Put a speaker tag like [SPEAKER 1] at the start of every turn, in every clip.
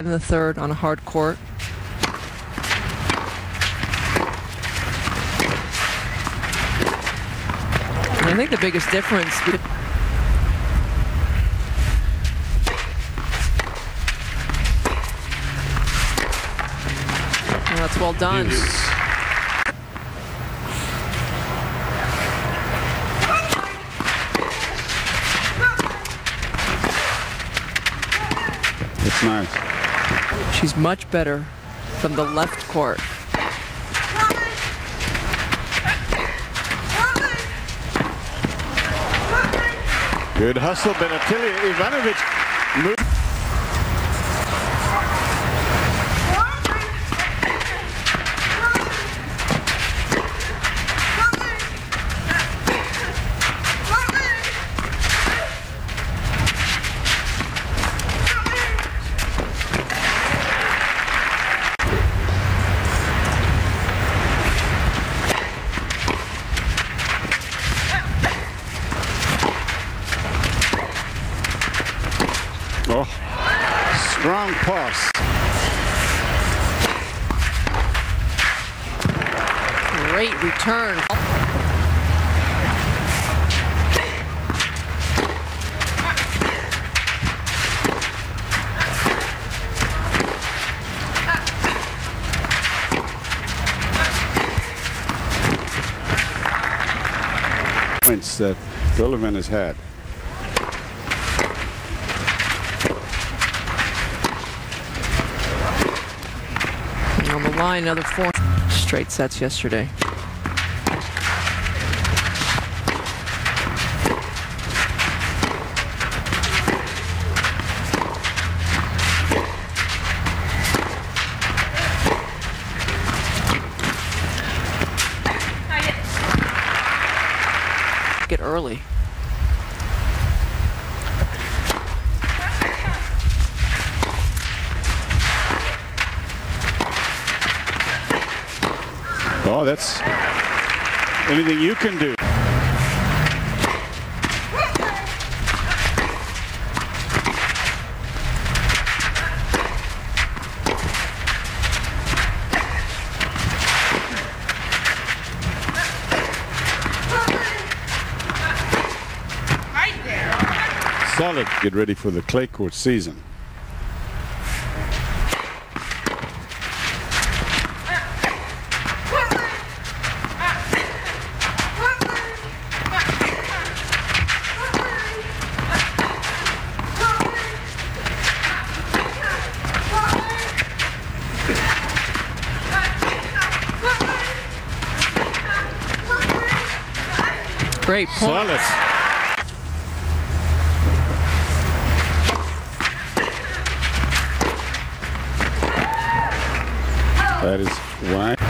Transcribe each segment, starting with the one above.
[SPEAKER 1] in the third on a hard court. And I think the biggest difference. Well, that's well done. She's much better from the left court.
[SPEAKER 2] Good hustle, Benatilia Ivanovic. Move. Oh, strong pass.
[SPEAKER 1] Great return.
[SPEAKER 2] Points that Donovan has had.
[SPEAKER 1] On the line, another four straight sets yesterday. Get early.
[SPEAKER 2] Oh, that's anything you can do. Solid. Get ready for the clay court season.
[SPEAKER 1] Great point.
[SPEAKER 2] Solid. That is why.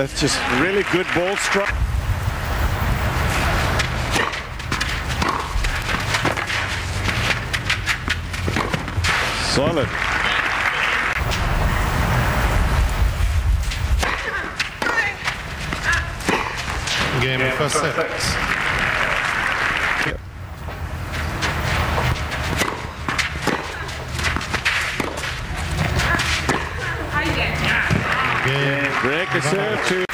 [SPEAKER 2] That's just really good ball struck. Solid.
[SPEAKER 3] Game for six. Game
[SPEAKER 2] Break a serve to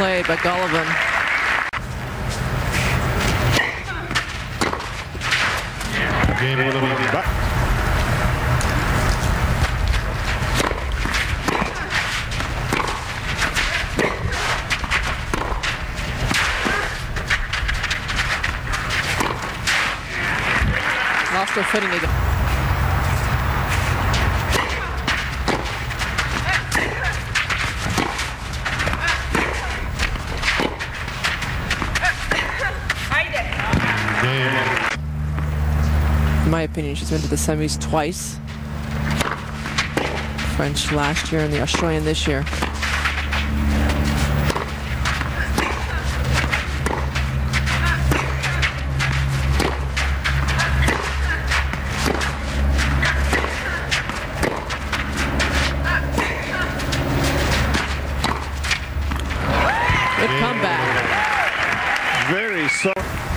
[SPEAKER 1] play by Golovin.
[SPEAKER 3] Game with a back.
[SPEAKER 1] Lost
[SPEAKER 3] her
[SPEAKER 1] footing again. Opinion, she's been to the semis twice. French last year and the Australian this year. Good comeback.
[SPEAKER 2] Very solid.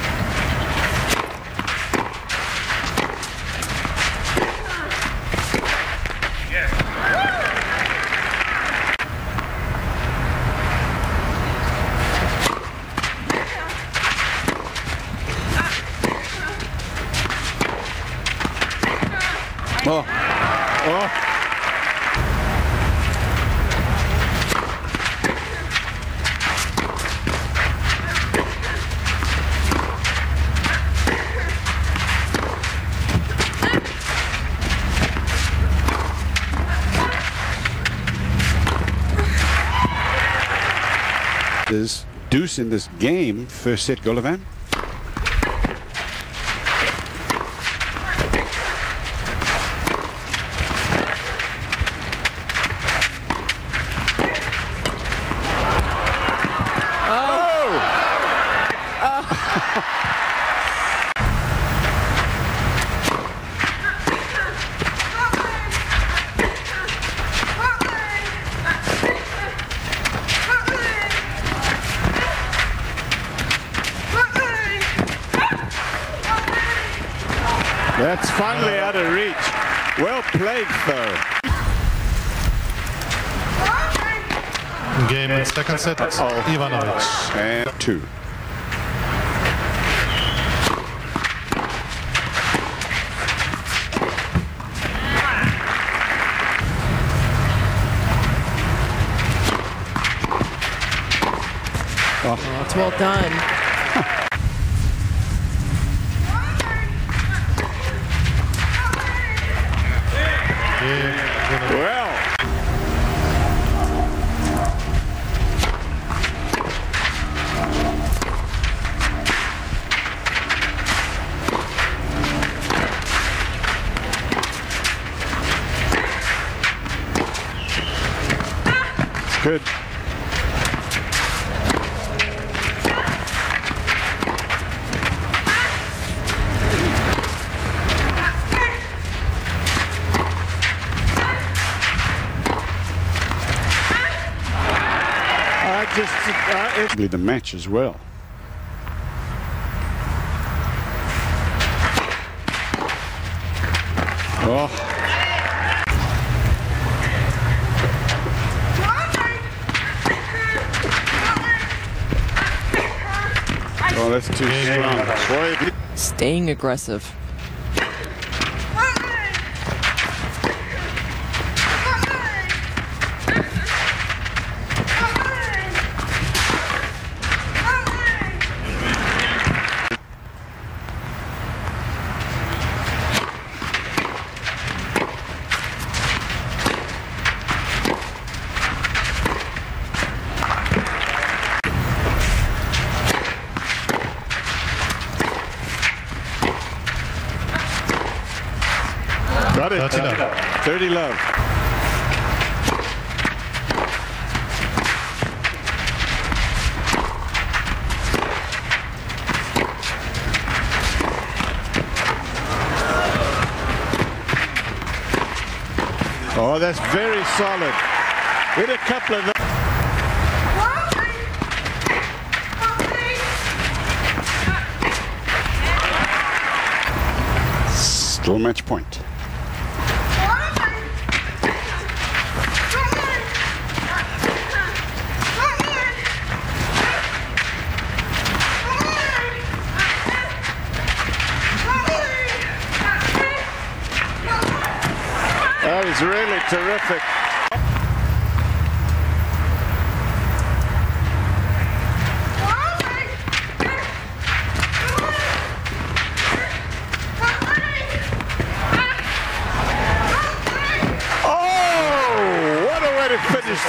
[SPEAKER 2] Oh. Oh. Deuce in this game. First set, Golovin. That's finally out of reach. Well played, though.
[SPEAKER 3] Game in second set. Ivanovic.
[SPEAKER 2] And two.
[SPEAKER 1] That's well done.
[SPEAKER 3] Game. winner.
[SPEAKER 2] Well. Good. I just uh, the match as well. Oh, oh, that's too strong.
[SPEAKER 1] Staying aggressive.
[SPEAKER 2] Got it.
[SPEAKER 3] 30 love.
[SPEAKER 2] 30 love. Oh, that's very solid. With a couple of those. Still match point. terrific. Oh,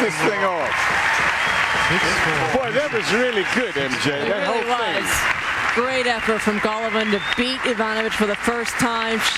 [SPEAKER 2] this thing off. Boy, that was really good, MJ.
[SPEAKER 1] It
[SPEAKER 2] that
[SPEAKER 1] really
[SPEAKER 2] whole
[SPEAKER 1] was. Great effort from Golovin to beat Ivanovic for the first time. She